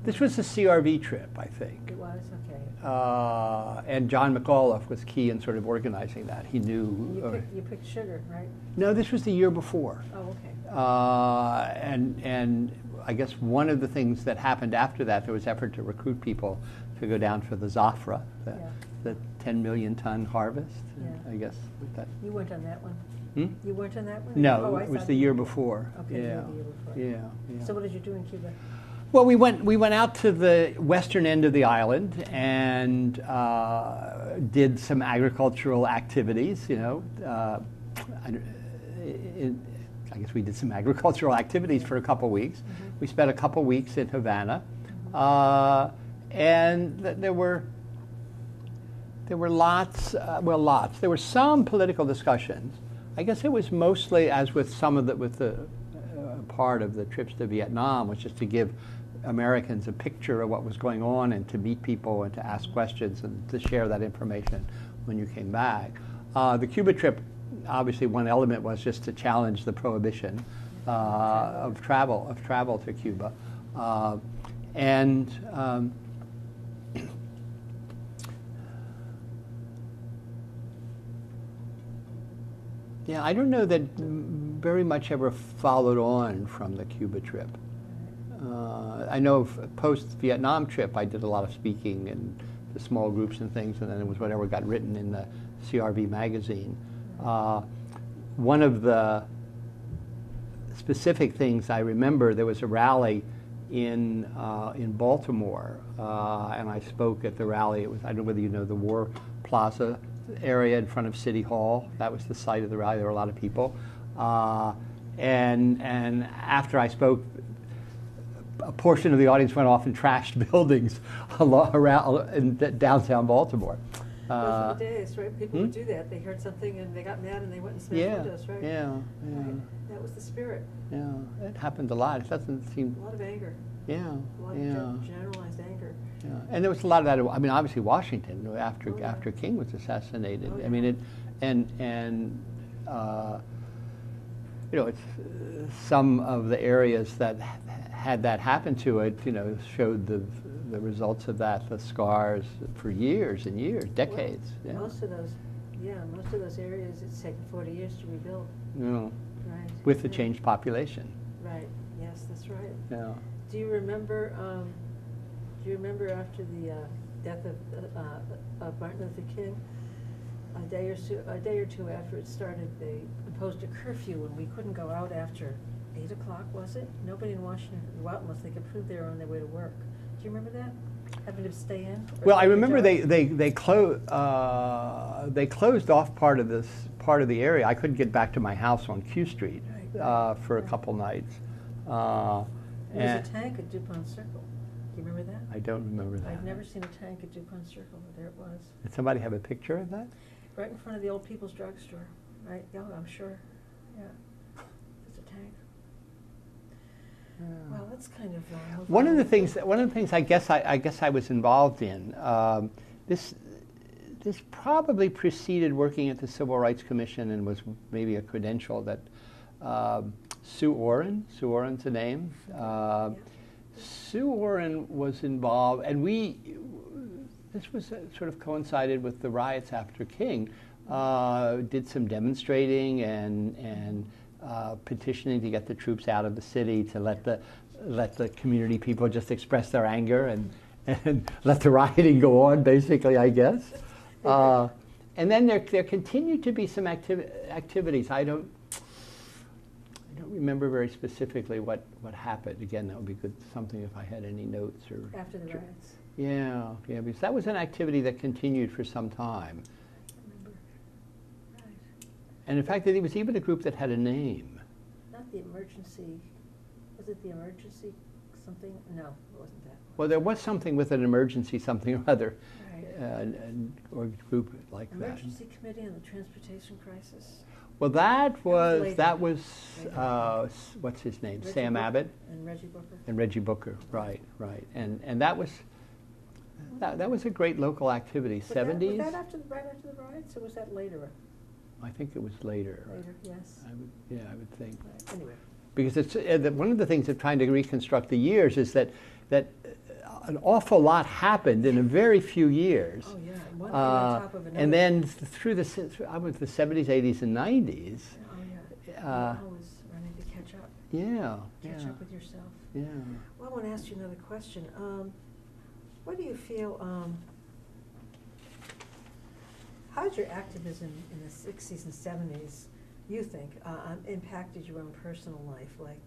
This was the CRV trip, I think. It was, okay. Uh, and John McAuliff was key in sort of organizing that. He knew. You uh, picked, you picked sugar, right? no, this was the year before. Oh, okay. Uh, and and I guess one of the things that happened after that, there was effort to recruit people to go down for the Zafra, the, Yeah. the 10 million ton harvest. Yeah. I guess that. You weren't on that one? Hmm? You weren't on that one? Oh, No, I it was thought the year before. Okay, yeah. the year before. Yeah, yeah. So what did you do in Cuba? Well, we went we went out to the western end of the island and uh, did some agricultural activities. You know, uh, I, it, I guess we did some agricultural activities for a couple weeks. We spent a couple weeks in Havana, uh, and th- there were there were lots, uh, well, lots. There were some political discussions. I guess it was mostly, as with some of the, with the uh, part of the trips to Vietnam, was just to give Americans a picture of what was going on and to meet people and to ask questions and to share that information when you came back. Uh, the Cuba trip, obviously, one element was just to challenge the prohibition uh, of travel of travel to Cuba, uh, and. Um, Yeah, I don't know that very much ever followed on from the Cuba trip. Uh, I know post Vietnam trip, I did a lot of speaking and the small groups and things, and then it was whatever got written in the CRV magazine. Uh, one of the specific things I remember, there was a rally in uh, in Baltimore, uh, and I spoke at the rally. It was I don't know whether you know the War Plaza area in front of City Hall. That was the site of the rally. There were a lot of people, uh, and and after I spoke, a portion of the audience went off and trashed buildings around in downtown Baltimore. Those were the days, right? People would hmm? do that. They heard something and they got mad and they went and smashed yeah, windows, right? yeah, yeah, Right. That was the spirit. yeah. It happened a lot. It doesn't seem. A lot of anger, Yeah, a lot yeah. gen- generalized anger. Yeah, and there was a lot of that. I mean, obviously Washington after Oh, after King was assassinated. Oh, I mean, it, and and uh, you know, it's uh, some of the areas that had that happen to it. You know, showed the the results of that, the scars for years and years, decades. Well, yeah. Most of those, yeah, most of those areas, it's taken forty years to rebuild, know, right? with the changed population. Right, yes, that's right. Yeah. Do you remember, um, do you remember after the, uh, death of, uh, of Martin Luther King, a day or two, a day or two after it started, they imposed a curfew and we couldn't go out after eight o'clock, was it? Nobody in Washington could go out unless they could prove they were on their way to work. Do you remember that? Having to stay in? Well, I remember they, they, they closed, uh, they closed off part of this, part of the area. I couldn't get back to my house on Q Street, Right. uh, for a couple nights. Uh, There and was a tank at DuPont Circle. Do you remember that? I don't remember that. I've never seen a tank at DuPont Circle, but there it was. Did somebody have a picture of that? Right in front of the old People's Drugstore, right? Yeah, I'm sure, yeah. There's a tank. Well, that's kind of. uh, One of the things, one of the things I guess I, I guess I was involved in, um, this, this probably preceded working at the Civil Rights Commission and was maybe a credential that um, Sue Orrin, Sue Orrin's a name. Uh, Yeah. Sue Warren was involved, and we, this was uh, sort of coincided with the riots after King. Uh, did some demonstrating and and uh, petitioning to get the troops out of the city to let the let the community people just express their anger and and let the rioting go on. Basically, I guess. Uh, and then there there continued to be some activi- activities. I don't. Remember very specifically what, what happened. Again, that would be good, something if I had any notes or. After the riots, Yeah, yeah, because that was an activity that continued for some time. I remember. Right. And in fact, that it was even a group that had a name. Not the emergency, was it the emergency something? No, it wasn't that. Well, there was something with an emergency, something or other, Right. uh, and- or group like that. Emergency Committee on the Transportation Crisis. Well, that was, that was, uh, what's his name? Reggie Sam Booker Abbott And Reggie Booker. and Reggie Booker, right, right. And, and that was, that, that was a great local activity, seventies? Was that after, the- right after the riots, or was that later? I think it was later. Later, yes. I would, yeah, I would think. Right, Anyway, Because it's, uh, the- one of the things of trying to reconstruct the years is that, that uh, an awful lot happened in a very few years. oh, yeah, Uh, on top of another. and then through the, through, I was the 70s, 80s, and 90s. Oh, yeah. uh, always running to catch up, Yeah, catch yeah, up with yourself. yeah. Well, I want to ask you another question. Um, what do you feel, um, how has your activism in the sixties and seventies, you think, uh, um, impacted your own personal life? Like,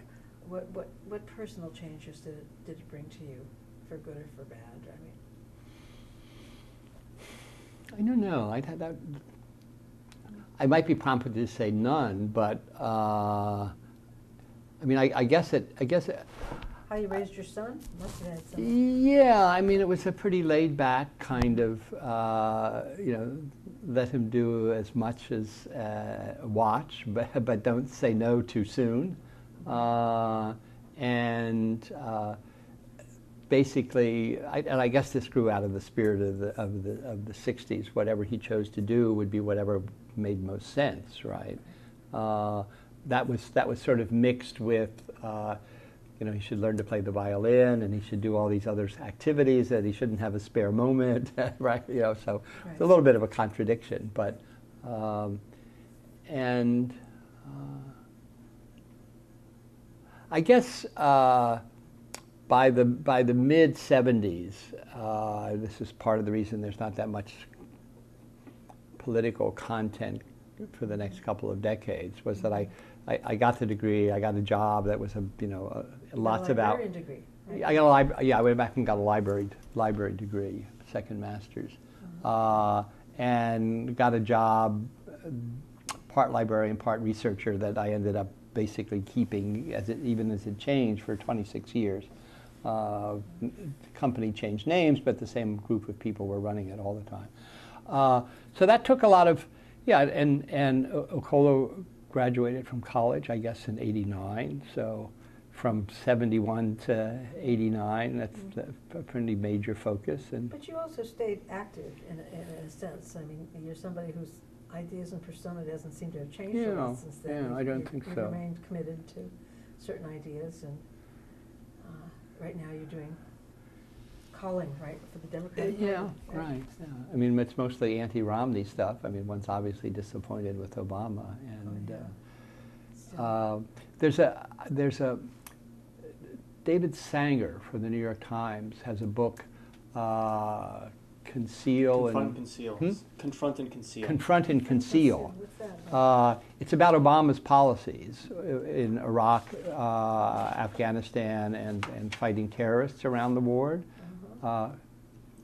what, what, what personal changes did it, did it bring to you, for good or for bad? I mean, I don't know. I had that. I might be prompted to say none, but uh, I mean, I, I guess it. I guess it, how you raised your son? Must have had some. Yeah, I mean, it was a pretty laid back kind of, uh, you know, let him do as much as uh, watch, but, but don't say no too soon. Uh, and uh, basically, I, and I guess this grew out of the spirit of the, of, the, of the 60s. Whatever he chose to do would be whatever made most sense, right? Uh, that, was, that was sort of mixed with. Uh, you know, he should learn to play the violin and he should do all these other activities that he shouldn't have a spare moment, right? You know, so it's a little bit of a contradiction, but, um, and uh, I guess uh, by the, by the mid 70s, uh, this is part of the reason there's not that much political content for the next couple of decades was that I, I, I got the degree, I got a job that was a you know a, got a lots of out. degree, right? I got a lib- yeah, I went back and got a library library degree, second master's, uh, and got a job, part librarian, part researcher that I ended up basically keeping as it even as it changed for 26 years. Uh, company changed names, but the same group of people were running it all the time. Uh, so that took a lot of, yeah, and, and Okolo graduated from college, I guess, in 89. So from 71 to 89, that's a a pretty major focus. And But you also stayed active in a, in a sense. I mean, you're somebody whose ideas and persona doesn't seem to have changed Yeah, since then. yeah, I don't you've- think you've so. remained committed to certain ideas, and right now you're doing calling, right, for the Uh, Democratic Yeah, Party, right. Yeah. I mean, it's mostly anti-Romney stuff. I mean, one's obviously disappointed with Obama, and yeah. uh, Still. uh, there's a there's a David Sanger for the New York Times has a book uh, conceal Confront and and conceal. Hmm? Confront and conceal. confront and conceal. Uh, it's about Obama's policies in Iraq, uh, Afghanistan, and, and fighting terrorists around the world. Uh-huh. Uh,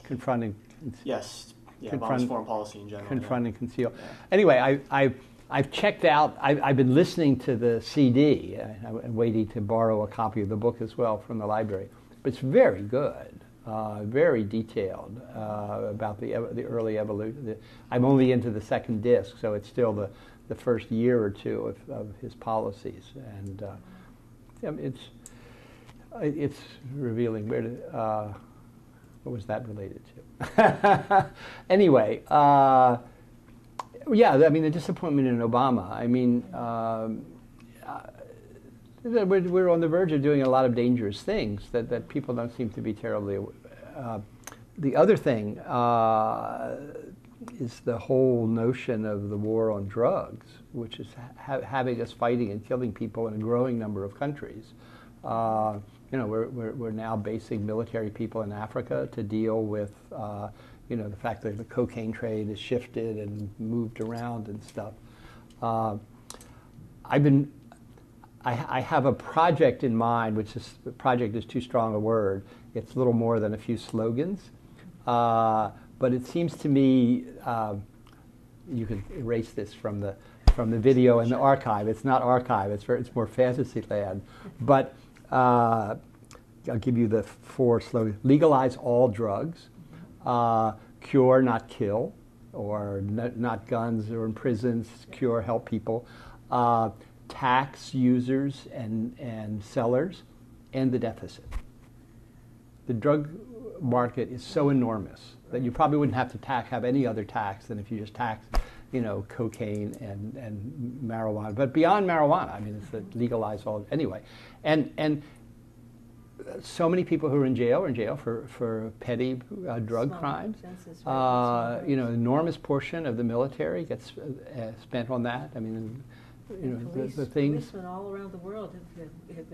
confront and conceal. yes. Yeah, Confront- Obama's foreign policy in general. yeah. confront and conceal. Yeah. Anyway, I, I, I've checked out, I, I've been listening to the CD. I, I'm waiting to borrow a copy of the book as well from the library. But it's very good, uh, very detailed uh, about the, the early evolution. I'm only into the second disc, so it's still the, the first year or two of, of his policies. And uh, it's, it's revealing. Where did, uh, what was that related to? anyway, yeah, I mean, the disappointment in Obama. I mean, um, we're, we're on the verge of doing a lot of dangerous things that, that people don't seem to be terribly. Uh, the other thing uh, is the whole notion of the war on drugs, which is ha- having us fighting and killing people in a growing number of countries. Uh, you know, we're, we're, we're now basing military people in Africa to deal with, uh, you know, the fact that the cocaine trade has shifted and moved around and stuff. Uh, I've been, I, I have a project in mind, which is, project is too strong a word. It's little more than a few slogans. Uh, but it seems to me, um, you can erase this from the, from the video and the archive. It's not archive, it's, it's more fantasy land. But uh, I'll give you the four slogans. Legalize all drugs, uh, cure, not kill, or not guns or in prisons, cure, help people, uh, tax users and, and sellers, and the deficit. The drug market is so enormous that you probably wouldn't have to tax, have any other tax than if you just tax, you know, cocaine and, and marijuana. But beyond marijuana, I mean, it's legalized all anyway. And, and so many people who are in jail are in jail for, for petty uh, drug Small crimes. right, Uh, you know, an enormous portion of the military gets uh, spent on that. I mean, you know, the, the things. Policemen all around the world have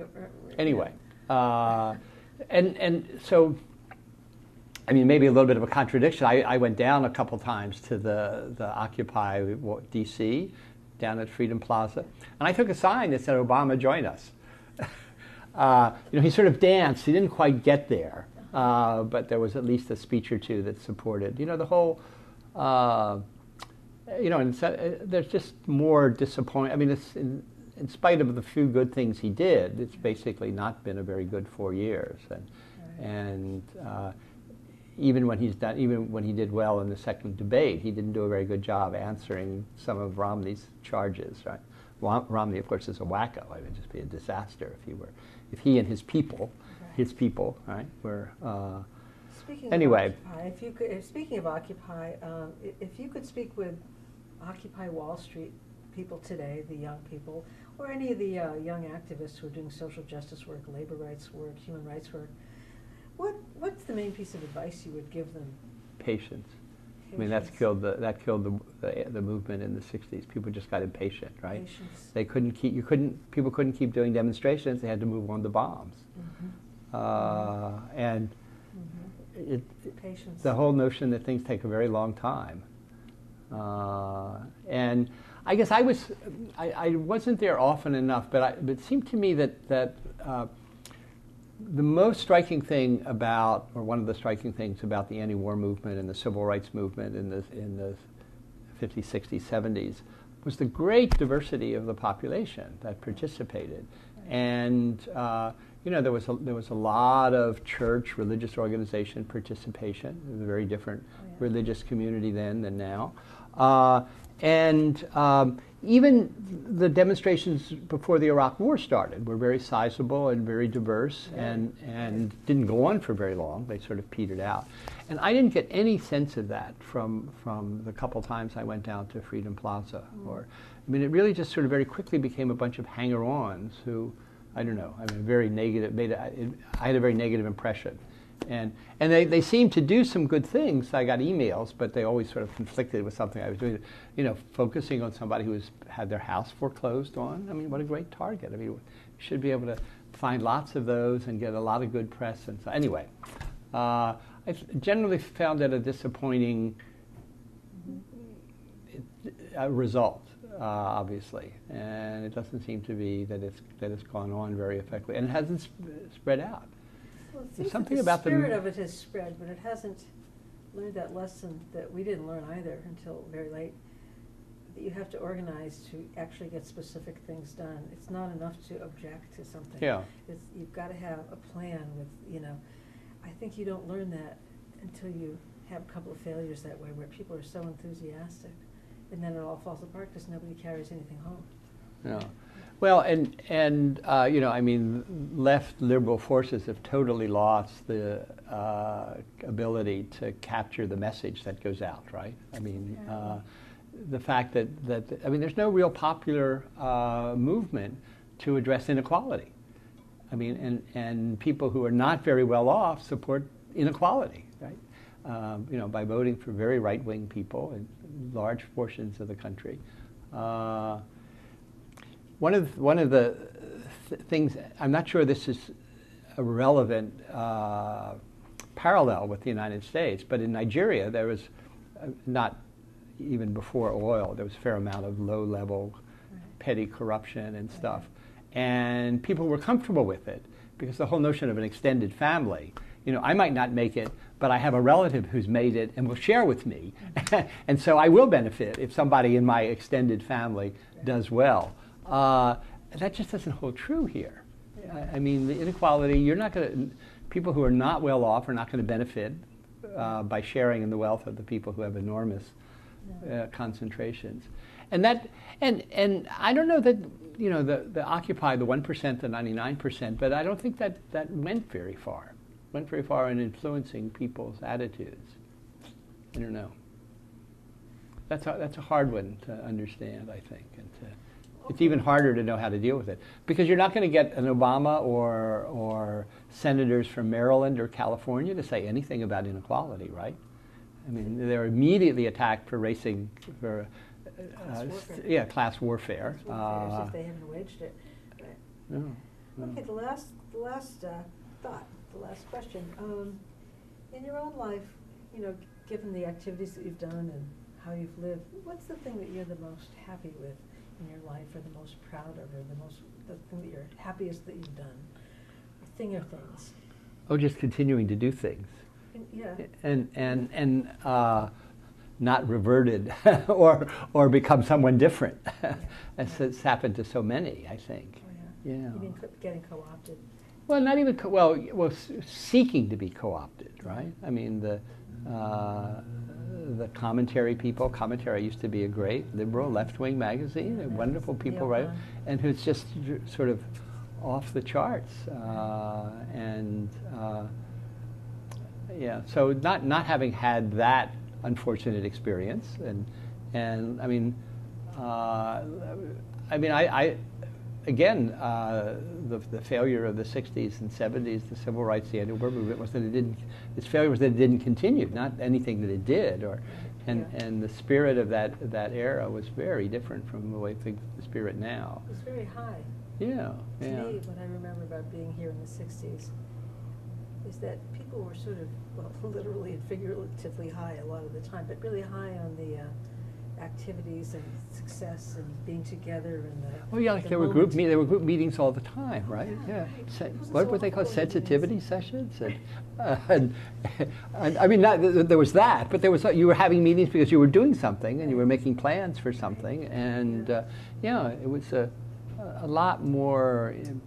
Anyway, uh, and and so, I mean, maybe a little bit of a contradiction. I, I went down a couple times to the the Occupy D.C. down at Freedom Plaza, and I took a sign that said "Obama, join us." uh, you know, he sort of danced. He didn't quite get there, uh, but there was at least a speech or two that supported. You know, the whole. You know, and so, uh, there's just more disappointment. I mean, it's in, in spite of the few good things he did, it's basically not been a very good four years. And, Right. and uh, even when he's done, even when he did well in the second debate, he didn't do a very good job answering some of Romney's charges. Right? Rom- Romney, of course, is a wacko. I would just be a disaster if he were, if he and his people, Right. his people, right, were. Uh, Speaking Anyway. of Occupy, if you could, speaking of Occupy, um, if you could speak with Occupy Wall Street people today, the young people, or any of the uh, young activists who are doing social justice work, labor rights work, human rights work, what what's the main piece of advice you would give them? patience. I mean, that's killed the that killed the, the the movement in the '60s. People just got impatient, right? Patience. They couldn't keep you couldn't people couldn't keep doing demonstrations. They had to move on to bombs, Mhm. uh, and Mhm. it, it- Patience. the whole notion that things take a very long time. Uh, and I guess I was I, I wasn't there often enough, but, I, but it seemed to me that that. Uh, the most striking thing about, or one of the striking things about the anti-war movement and the civil rights movement in the in the 50s, 60s, 70s was the great diversity of the population that participated, and uh, you know there was a, there was a lot of church religious organization participation. It was a very different Oh, yeah. religious community then than now, and um, even the demonstrations before the Iraq War started were very sizable and very diverse Yeah. and, and didn't go on for very long. They sort of petered out. And I didn't get any sense of that from, from the couple times I went down to Freedom Plaza. Mm. Or, I mean, it really just sort of very quickly became a bunch of hanger-ons who, I don't know, I mean, very negative, made a, it, I had a very negative impression. And, and they, they seemed to do some good things. I got emails, but they always sort of conflicted with something I was doing. You know, focusing on somebody who has had their house foreclosed on. I mean, what a great target. I mean, you should be able to find lots of those and get a lot of good press. And so, anyway, uh, I've generally found it a disappointing uh, result, uh, obviously, and it doesn't seem to be that it's that it's gone on very effectively, and it hasn't sp- spread out. Well, it seems that something the about the spirit m- of it has spread, but it hasn't learned that lesson that we didn't learn either until very late. That you have to organize to actually get specific things done. It's not enough to object to something. Yeah. It's, you've got to have a plan with, you know, I think you don't learn that until you have a couple of failures that way where people are so enthusiastic. And then it all falls apart because nobody carries anything home. No. Well, and, and, uh, you know, I mean, left liberal forces have totally lost the uh, ability to capture the message that goes out, right? I mean, uh, the fact that, that, I mean, there's no real popular uh, movement to address inequality. I mean, and, and people who are not very well off support inequality, right? Um, you know, by voting for very right-wing people in large portions of the country. One of one of the th- things I'm not sure this is a relevant uh, parallel with the United States, but in Nigeria there was uh, not even before oil there was a fair amount of low-level petty corruption and stuff, and people were comfortable with it because the whole notion of an extended family. You know, I might not make it, but I have a relative who's made it and will share with me, and so I will benefit if somebody in my extended family does well. Uh, that just doesn't hold true here. I, I mean, the inequality, you're not going to, people who are not well off are not going to benefit uh, by sharing in the wealth of the people who have enormous uh, concentrations. And that, and, and I don't know that, you know, the, the Occupy, the 1%, the 99%, but I don't think that that went very far, went very far in influencing people's attitudes. I don't know. That's a, that's a hard one to understand, I think, and to, it's even harder to know how to deal with it because you're not going to get an Obama or or senators from Maryland or California to say anything about inequality, right? I mean, they're immediately attacked for racing for Class uh, warfare. yeah, class warfare. It is, Uh, if they haven't waged it. Right. no, no. Okay, the last, the last uh, thought, the last question. Um, In your own life, you know, given the activities that you've done and how you've lived, what's the thing that you're the most happy with in your life or the most proud of or the most, the thing that you're happiest that you've done? Thing or things? Oh, just continuing to do things. And- Yeah. and and and uh, not reverted or or become someone different, as has happened to so many, I think. Oh, yeah. Yeah. You mean getting co-opted? Well, not even co- well, well, seeking to be co-opted, right? I mean, the uh, the commentary people. Commentary used to be a great liberal left-wing magazine, and wonderful people, right? And who's just sort of off the charts, uh, and uh, yeah. So not not having had that unfortunate experience, and and I mean, uh, I mean, I, I again, uh, the, the failure of the 60s and 70s, the civil rights, the anti-war movement, was that it didn't, its failure was that it didn't continue, not anything that it did. Or, and, Yeah. and the spirit of that, that era was very different from the way things, the spirit now. It was very high. Yeah, To yeah. me, what I remember about being here in the sixties is that people were sort of, well, literally and figuratively high a lot of the time, but really high on the uh, activities and success and being together and the. Oh yeah, like the there were group moment. me- there were group meetings all the time, right? Yeah, Yeah. right. Se- It what so were they called? Sensitivity sessions, and, uh, and, and I mean, not, th- th- there was that, but there was you were having meetings because you were doing something and you were making plans for something, and Yeah. uh, yeah, it was a a lot more in-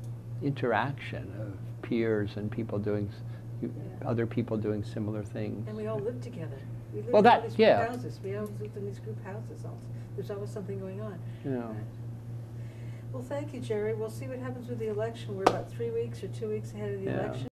interaction of peers and people doing s- you- Yeah. other people doing similar things. And we all lived together. We lived Well, in that- these yeah. group houses. We all lived in these group houses. There's always something going on. Yeah. Well, thank you, Gerry. We'll see what happens with the election. We're about three weeks or two weeks ahead of the Yeah. election.